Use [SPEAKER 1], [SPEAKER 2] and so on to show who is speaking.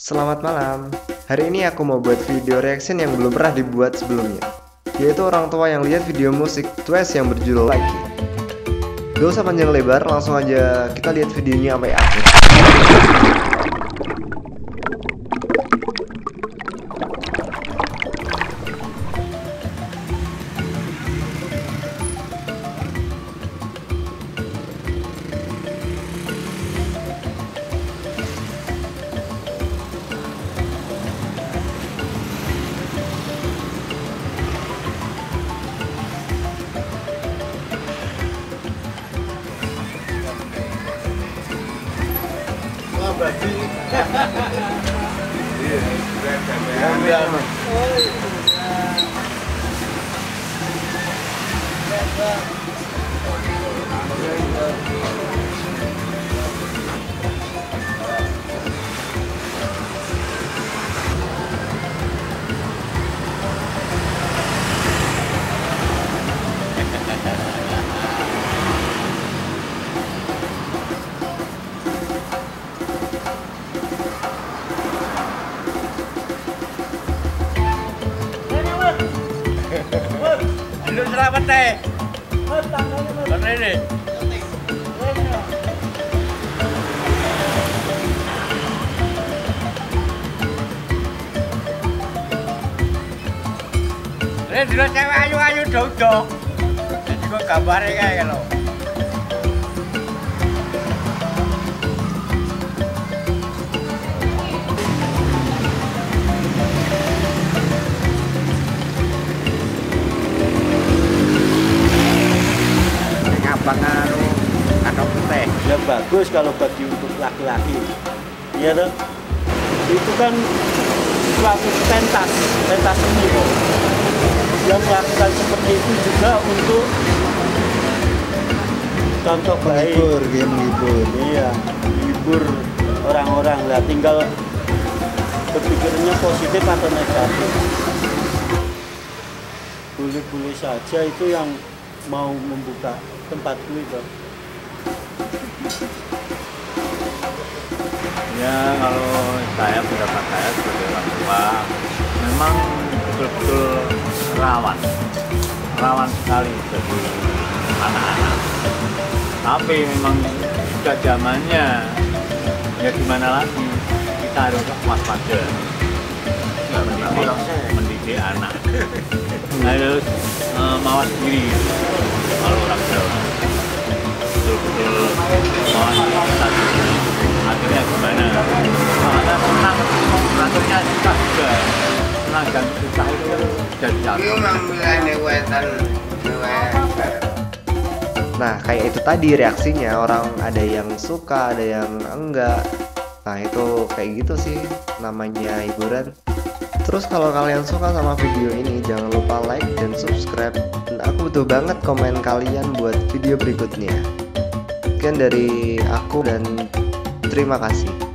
[SPEAKER 1] Selamat malam. Hari ini aku mau buat video reaction yang belum pernah dibuat sebelumnya. Yaitu orang tua yang lihat video musik Twice yang berjudul Like It. Gak usah panjang lebar, langsung aja kita lihat videonya sampai akhir.
[SPEAKER 2] yeah. Yeah. Yeah. Lu serawet teh. Tangane Ini dulu cewek ayu-ayu dong-dong. Ini juga gambarnya kayak
[SPEAKER 3] gitu. Bagus kalau bagi untuk laki-laki. Iya tuh itu kan suatu pentas pentas seni kok. Yang melakukan seperti itu juga untuk contoh baik.
[SPEAKER 4] Menghibur dia menghibur.
[SPEAKER 3] Iya hibur orang-orang. Lah tinggal berpikirnya positif atau negatif. Boleh-boleh saja itu yang mau membuka tempatku itu
[SPEAKER 2] Ya kalau saya pendapat saya sebagai orang tua memang betul-betul rawan, rawan sekali bagi anak-anak. Tapi memang sudah zamannya ya gimana lagi kita harus waspada. Mendidik, mendidik anak. Harus eh, mawas diri. Kalau orang Jawa
[SPEAKER 1] Nah, kayak itu tadi reaksinya orang ada yang suka, ada yang enggak. Nah, itu kayak gitu sih namanya hiburan. Terus kalau kalian suka sama video ini, jangan lupa like dan subscribe. Dan aku butuh banget komen kalian buat video berikutnya. Sekian dari aku dan terima kasih.